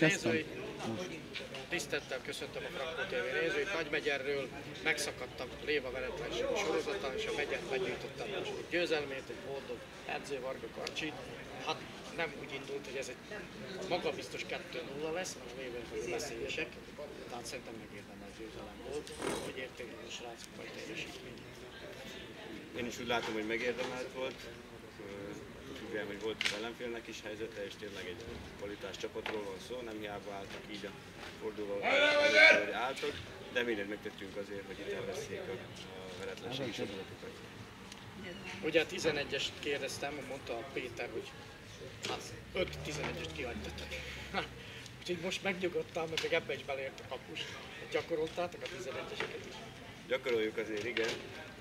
Nézői, tisztelettel köszöntöm a Frankó TV nézőit. Nagymegyerről megszakadtam Léva veretlenségi sorozatán, és a megyet megnyújtottam a második győzelmét, egy boldog edző Varga Karcsi. Hát nem úgy indult, hogy ez egy magabiztos 2-0 lesz, hanem a lévők azok veszélyesek. Tehát szerintem megérdemelt győzelem volt, hogy értékű a srácok majd teljesítmény. Én is úgy látom, hogy megérdemelt volt. Tudjam, hogy volt az ellenfélnek is helyzete, és tényleg egy kvalitás csapatról van szó, nem hiába álltak így a forduló hogy álltak, de mindent megtettünk azért, hogy itt elveszék a, a veretlenségi sorozatokat. Ugye a 11-est kérdeztem, mondta a Péter, hogy hát 5-11-est kihagytatok. Úgyhogy most megnyugodtam, mert még ebbe is beleért a kapus. Gyakoroltátok a 11-eseket is. Gyakoroljuk azért, igen.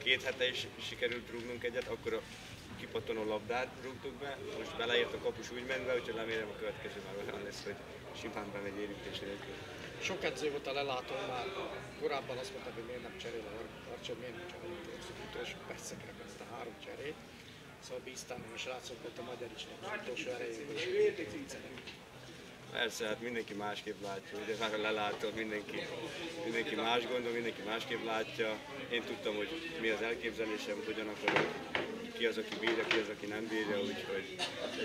Két hete is sikerült rúgnunk egyet, akkor a kipattanó labdát rúgtuk be, most beleért a kapus úgy ment úgyhogy remélem a következő már olyan lesz, hogy simán bemegy érintés nélkül. Sok edző volt a lelátó már, korábban azt mondta, hogy miért nem cserél a Arcsó, miért nem cserél az utolsó percekre ezt a három cserét. Szóval bíztam, hogy a srácok volt a magyar is az utolsó erejében is. Persze, hát mindenki másképp látja, ugye már a lelátó, mindenki, mindenki más gondol, mindenki másképp látja. Én tudtam, hogy mi az elképzelésem, hogyan akarok, ki az, aki bírja, ki az, aki nem bírja, úgyhogy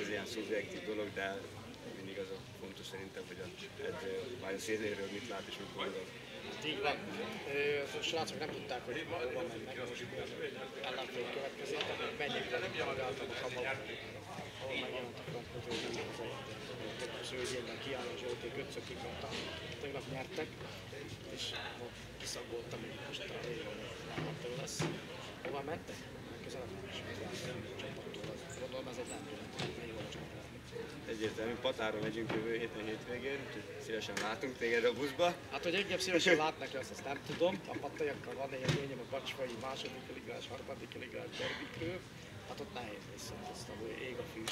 ez ilyen szubjektív dolog, de mindig az a fontos szerintem, hogy a edző már a széléről mit lát és mit gondol. Így A srácok nem tudták, hogy hova mennek, ellenfél következik, menjék le, megálltam a kamalon, ahol megjelent a frankot, hogy nem az a szőnyében kiálló Zsolték ötször kikaptam. Tegnap nyertek, és ma kiszagoltam, hogy most a lévő lesz. Hova mentek? Legközelebb nem is csapattól. Gondolom ez egy nem jó csapat. Egyértelmű, Patára megyünk jövő héten hétvégén, úgyhogy szívesen látunk téged a buszba. Hát, hogy engem szívesen látnak, azt, azt nem tudom. A pattajakkal van egy élményem a Bacsfai második ligás, harmadik ligás derbikről. Hát ott nehéz lesz, azt hogy ég a fű.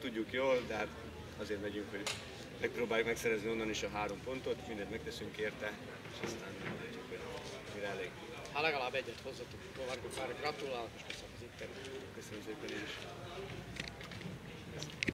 Tudjuk jól, de hát azért megyünk, hogy megpróbáljuk megszerezni onnan is a három pontot, mindent megteszünk érte, és aztán látjuk, hogy mire elég. Hát legalább egyet hozzatok, Pár, gratulálok, és köszönöm az interjút. Köszönöm szépen én is.